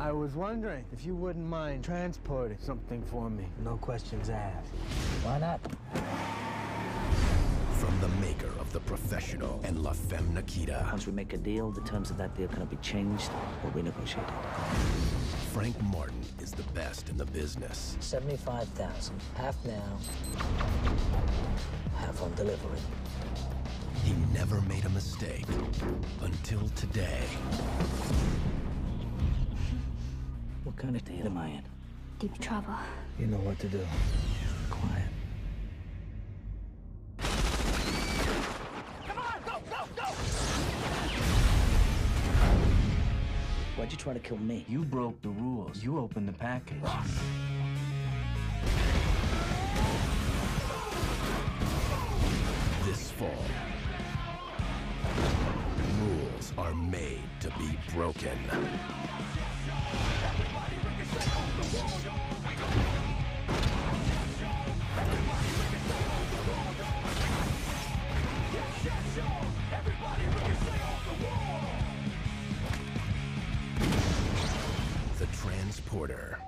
I was wondering if you wouldn't mind transporting something for me. No questions asked. Why not? From the maker of The Professional and La Femme Nikita, Once we make a deal, the terms of that deal cannot be changed or renegotiated. Frank Martin is the best in the business. 75,000. Half now, half on delivery. He never made a mistake kind of state am I in? Deep trouble. You know what to do. Quiet. Come on, go, go, go! Why'd you try to kill me? You broke the rules. You opened the package. This fall, rules are made to be broken. transporter.